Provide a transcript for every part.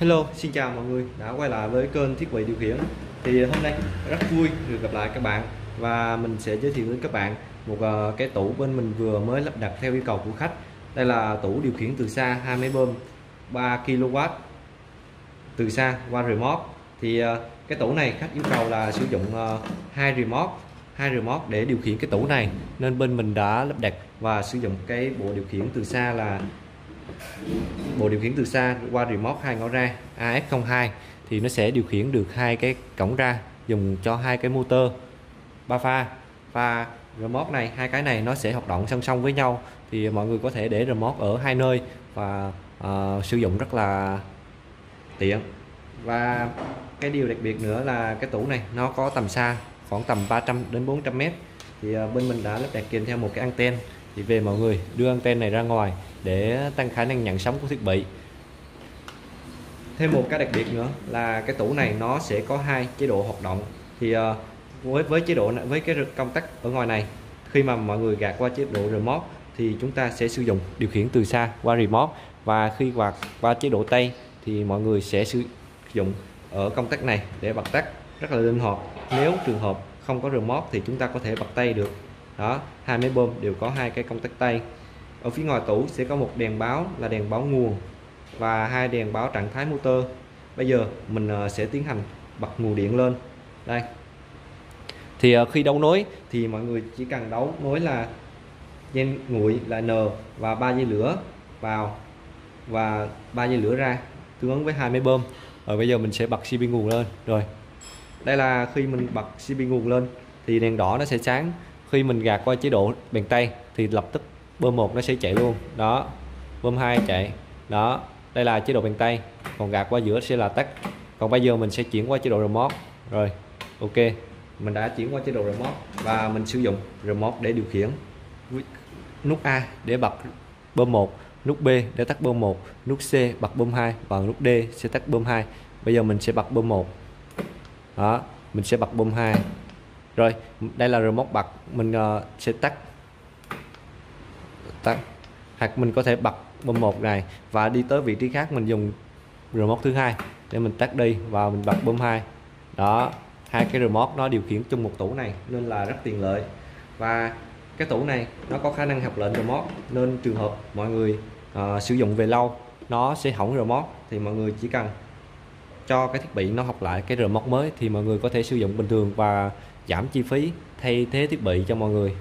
Hello, xin chào mọi người. Đã quay lại với kênh thiết bị điều khiển. Thì hôm nay rất vui được gặp lại các bạn và mình sẽ giới thiệu đến các bạn một ờ, cái tủ bên mình vừa mới lắp đặt theo yêu cầu của khách. Đây là tủ điều khiển từ xa hai máy bơm 3 kW từ xa qua remote. Thì ờ, cái tủ này khách yêu cầu là sử dụng ờ, hai remote hai remote để điều khiển cái tủ này. Nên bên mình đã lắp đặt và sử dụng cái bộ điều khiển từ xa là bộ điều khiển từ xa qua remote hai ngõ ra AF02 thì nó sẽ điều khiển được hai cái cổng ra dùng cho hai cái motor. Ba pha và remote này hai cái này nó sẽ hoạt động song song với nhau thì mọi người có thể để remote ở hai nơi và uh, sử dụng rất là tiện. Và cái điều đặc biệt nữa là cái tủ này nó có tầm xa khoảng tầm 300 đến 400 mét thì uh, bên mình đã lắp đặt kèm theo một cái anten thì về mọi người đưa anten này ra ngoài để tăng khả năng nhận sóng của thiết bị. Thêm một cái đặc biệt nữa là cái tủ này nó sẽ có hai chế độ hoạt động. Thì uh, với với chế độ với cái công tắc ở ngoài này khi mà mọi người gạt qua chế độ remote thì chúng ta sẽ sử dụng điều khiển từ xa qua remote. Và khi quạt qua chế độ tay thì mọi người sẽ sử dụng ở công tắc này để bật tắt rất là linh hoạt. Nếu trường hợp không có remote thì chúng ta có thể bật tay được đó, hai máy bơm đều có hai cái công tắc tay. Ở phía ngoài tủ sẽ có một đèn báo là đèn báo nguồn và hai đèn báo trạng thái motor. Bây giờ mình ờ, sẽ tiến hành bật nguồn điện lên. Đây. Thì ờ, khi đấu nối thì mọi người chỉ cần đấu nối là dây nguội là N và ba dây lửa vào và ba dây lửa ra, tương ứng với hai máy bơm. Rồi bây giờ mình sẽ bật CP nguồn lên. Rồi, đây là khi mình bật CP nguồn lên thì đèn đỏ nó sẽ sáng khi mình gạt qua chế độ bàn tay thì lập tức bơm một nó sẽ chạy luôn. Đó, bơm hai chạy. Đó, đây là chế độ bàn tay. Còn gạt qua giữa sẽ là tắt còn bây giờ mình sẽ chuyển qua chế độ remote. Rồi, ok. Mình đã chuyển qua chế độ remote và mình sử dụng remote để điều khiển. Nút A để bật bơm 1 nút B để tắt bơm 1 nút C bật bơm 2 và nút D sẽ tắt bơm 2 bây giờ mình sẽ bật bơm 1 đó, mình sẽ bật bơm 2 rồi đây là remote bật. Mình uh, sẽ tắt. Tắt. Hoặc mình có thể bật bơm một này và đi tới vị trí khác mình dùng remote thứ hai để mình tắt đi và mình bật bơm hai. Đó hai cái remote nó điều khiển chung một tủ này nên là rất tiện lợi. Và cái tủ này nó có khả năng học lệnh remote nên trường hợp mọi người uh, sử dụng về lâu nó sẽ hỏng remote thì mọi người chỉ cần cho cái thiết bị nó học lại cái remote mới thì mọi người có thể sử dụng bình thường và giảm chi phí thay thế thiết bị cho mọi người.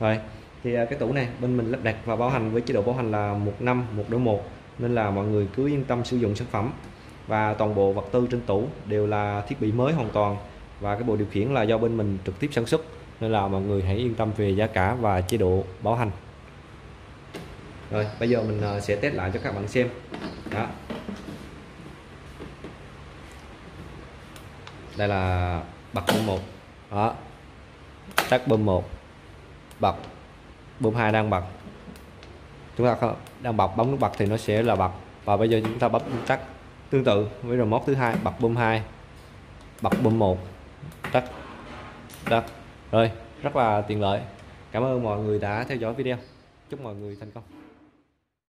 Rồi, thì à, cái tủ này bên mình lắp đặt và bảo hành với chế độ bảo hành là một năm, một đổi một, nên là mọi người cứ yên tâm sử dụng sản phẩm. Và toàn bộ vật tư trên tủ đều là thiết bị mới hoàn toàn và cái bộ điều khiển là do bên mình trực tiếp sản xuất, nên là mọi người hãy yên tâm về giá cả và chế độ bảo hành. Rồi, bây giờ mình à, sẽ test lại cho các bạn xem. Đó. Đây là bật bơm một. Đó. Tắt bơm một. Bật bơm hai đang bật chúng ta đang bật bấm nút bật thì nó sẽ là bật và bây giờ chúng ta bấm tắt tương tự với remote thứ hai bật bơm hai bật bơm một. Tắt tắt rồi, rất là tiện lợi. Cảm ơn mọi người đã theo dõi video. Chúc mọi người thành công.